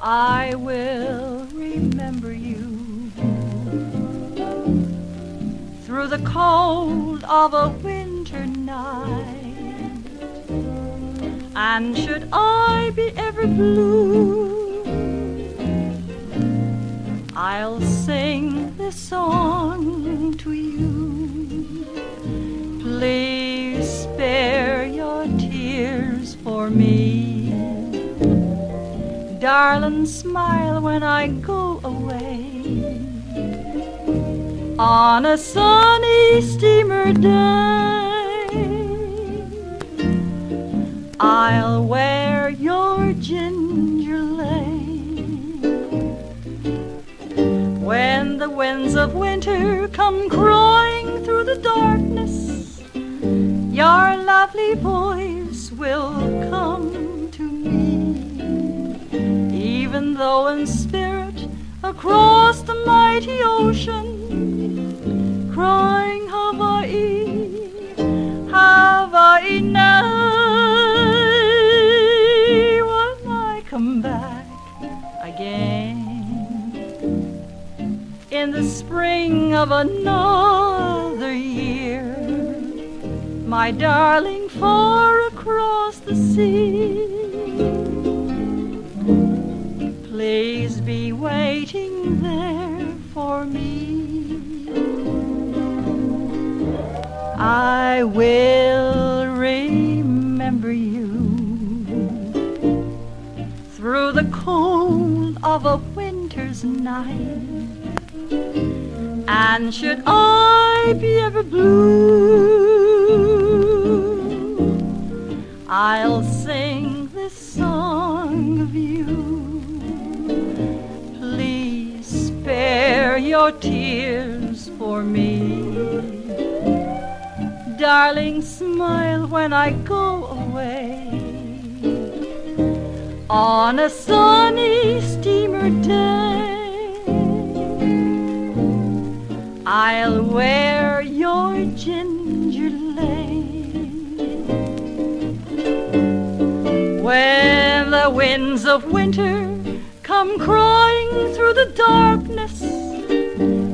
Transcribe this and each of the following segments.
I will remember you through the cold of a winter night. And should I be ever blue, I'll sing this song Darling, smile when I go away on a sunny steamer day. I'll wear your ginger lace when the winds of winter come crying through even though in spirit across the mighty ocean, crying Hawaii, Hawaii night when I come back again in the spring of another year, my darling, far across the sea. I will remember you through the cold of a winter's night. And should I be ever blue, I'll sing this song of you. Please spare your tears for me. Darling, smile when I go away on a sunny steamer day. I'll wear your ginger lace when the winds of winter come crying through the darkness.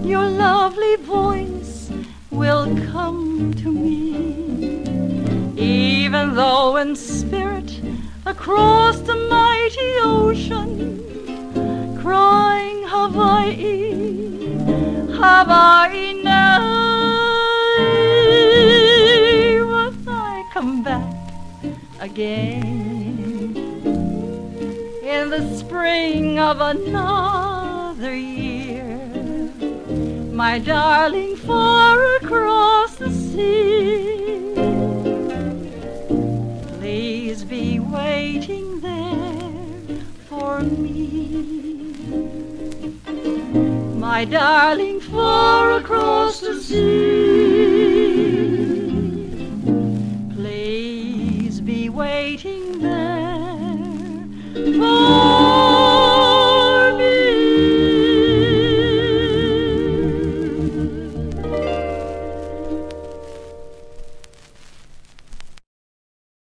Your lovely voice will come to across the mighty ocean, crying Hawaii, Hawaii night when I come back again in the spring of another year, my darling, far across the sea. Be waiting there for me. My darling, far across the sea. Please be waiting there for